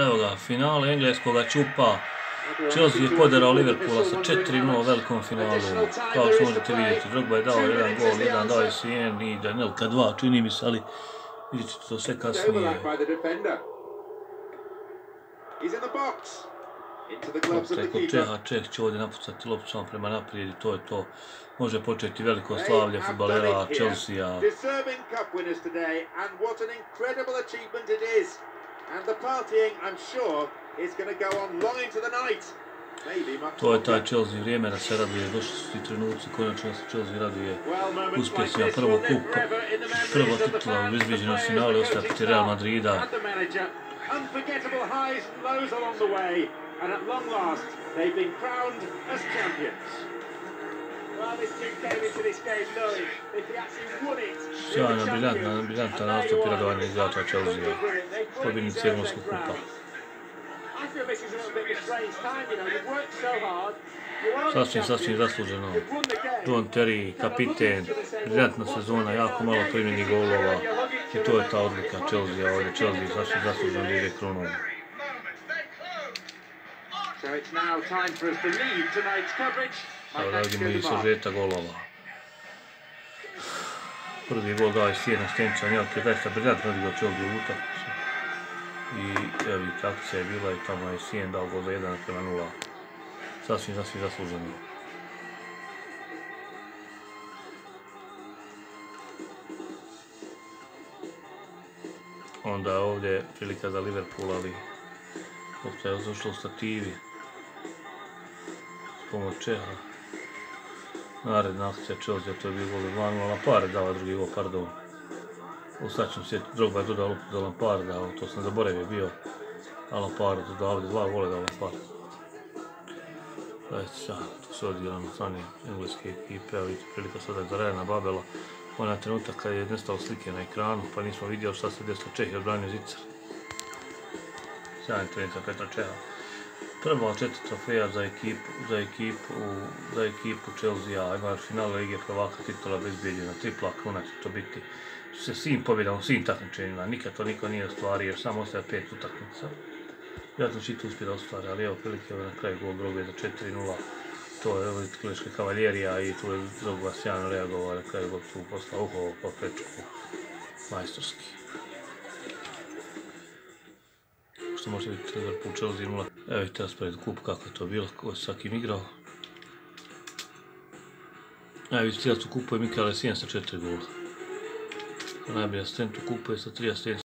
Evo ga, finale engleskog čupa. Chelsea je poderao Liverpoola sa 4-0 u velikom finalu. Kao što možete vidjeti, Drogba je dao jedan gol, jedan dao je Sien i Danielka dva, čini mi se, ali vidjet ćete to sve kasnije. Preko Čeha, Čeh će ovdje napucati loptu prema naprijed i to je to. Može početi veliko slavlje futbalera Chelsea-a. Deserving cup winners today And what an incredible achievement it is. The partying, I'm sure, is going to go on long into the night. To je taj Chelsea vrijeme da se raduje, došli su ti trenuci, konačno se Chelsea raduje uspjesima prvo kup, prvo titula u izbjeđenom finalu, ostaje proti Real Madrida. Unforgettable highs and lows along the way, and at long last, they've been crowned as champions. Sjajna, briljantna, briljantna nastup i radovanje igrača Chelsea. Pobjednici Evropskog kupa. Sasvim, sasvim zasluženo. John Terry, kapiten, briljantna sezona, jako malo primjenih golova. I to je ta odlika Chelsea ovdje. Chelsea sasvim zasluženo da ide kronom. So it's now time for us to leave tonight's coverage. Evo da vidimo i sažeta golova. Prvi gol dao je Sijena Stenica, Njelke je zaista briljantno odigrao Chelsea u utakmicu. I evo vidite, akcija je bila i tamo je Sijen dao gol za 1 prema 0. Sasvim, sasvim zasluženo. Onda ovdje prilika za Liverpool, ali lopta je zašla u stativi. Pomoć Čeha. Naredna akcija Chelsea, to je bio gol Ivanu, Lampard dao drugi gol, pardon. U sačnom se, Drogba je dodao lupu do Lamparda, to sam zaboravio bio. A Lampard dodao ovdje dva gole dao Lampard. Eto sad, to se odigrano na engleske ekipe, evo vidite prilika sada za Rajana Babela. Ona trenutak kad je nestao slike na ekranu, pa nismo vidio šta se desilo Čeh je odbranio Zicar. Sjajan trenutak Petra Čeha prva četiri trofeja za ekipu, za ekipu, za ekipu Chelsea, ima finale Lige prvaka titula bezbijeđena, tripla kruna će to biti Se svim pobjedama, svim takmičenjima, nikad to niko nije ostvario, samo ostaje pet utakmica. Vjerojatno će to uspije da ostvari, ali evo prilike na kraju gol Drogbe za 4-0, to je ovo kliška kavaljerija i tu je Drogba sjajno reagovao, na kraju gol tu posla uhovo po prečku majstorski što može vidjeti Liverpool Chelsea 0. Evo vidite raspored kup kako je to bilo, ko je svakim igrao. Evo vidite, cijelac u kupu je Mikael Essien sa 4 gola. Najbolji asistent u kupu je sa 3 asistenta.